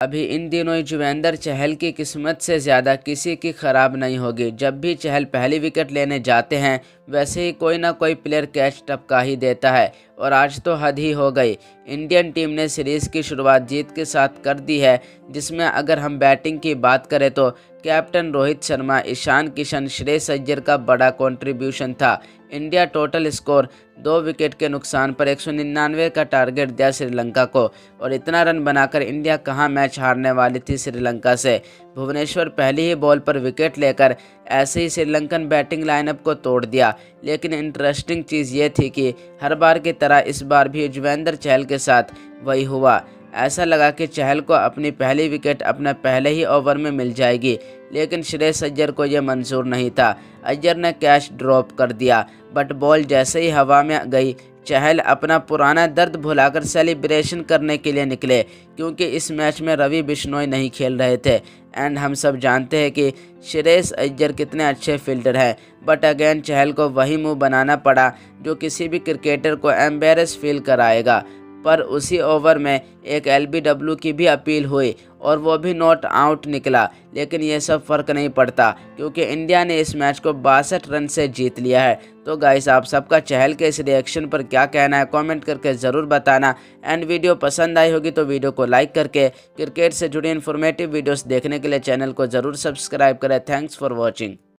अभी इन दिनों जुवेंद्र चहल की किस्मत से ज़्यादा किसी की ख़राब नहीं होगी। जब भी चहल पहली विकेट लेने जाते हैं, वैसे ही कोई ना कोई प्लेयर कैच टपका ही देता है, और आज तो हद ही हो गई। इंडियन टीम ने सीरीज़ की शुरुआत जीत के साथ कर दी है, जिसमें अगर हम बैटिंग की बात करें तो कैप्टन रोहित शर्मा, ईशान किशन, श्रेयस अय्यर का बड़ा कंट्रीब्यूशन था। इंडिया टोटल स्कोर दो विकेट के नुकसान पर एक सौ निन्यानवे का टारगेट दिया श्रीलंका को, और इतना रन बनाकर इंडिया कहाँ मैच हारने वाली थी श्रीलंका से। भुवनेश्वर पहली ही बॉल पर विकेट लेकर ऐसे ही श्रीलंकन बैटिंग लाइनअप को तोड़ दिया। लेकिन इंटरेस्टिंग चीज़ ये थी कि हर बार की तरह इस बार भी युजवेंद्र चहल के साथ वही हुआ। ऐसा लगा कि चहल को अपनी पहली विकेट अपने पहले ही ओवर में मिल जाएगी। लेकिन श्रेयस अय्यर को यह मंजूर नहीं था। अय्यर ने कैच ड्रॉप कर दिया, बट बॉल जैसे ही हवा में गई, चहल अपना पुराना दर्द भुलाकर सेलिब्रेशन करने के लिए निकले, क्योंकि इस मैच में रवि बिश्नोई नहीं खेल रहे थे। एंड हम सब जानते हैं कि श्रेयस अय्यर कितने अच्छे फील्डर हैं, बट अगेन चहल को वही मुँह बनाना पड़ा, जो किसी भी क्रिकेटर को एम्बेरस फील कराएगा। पर उसी ओवर में एक एलबीडब्ल्यू की भी अपील हुई और वो भी नॉट आउट निकला। लेकिन ये सब फ़र्क नहीं पड़ता, क्योंकि इंडिया ने इस मैच को बासठ रन से जीत लिया है। तो गाइस आप सबका चहल के इस रिएक्शन पर क्या कहना है कमेंट करके ज़रूर बताना। एंड वीडियो पसंद आई होगी तो वीडियो को लाइक करके क्रिकेट से जुड़ी इन्फॉर्मेटिव वीडियोस देखने के लिए चैनल को ज़रूर सब्सक्राइब करें। Thanks for watching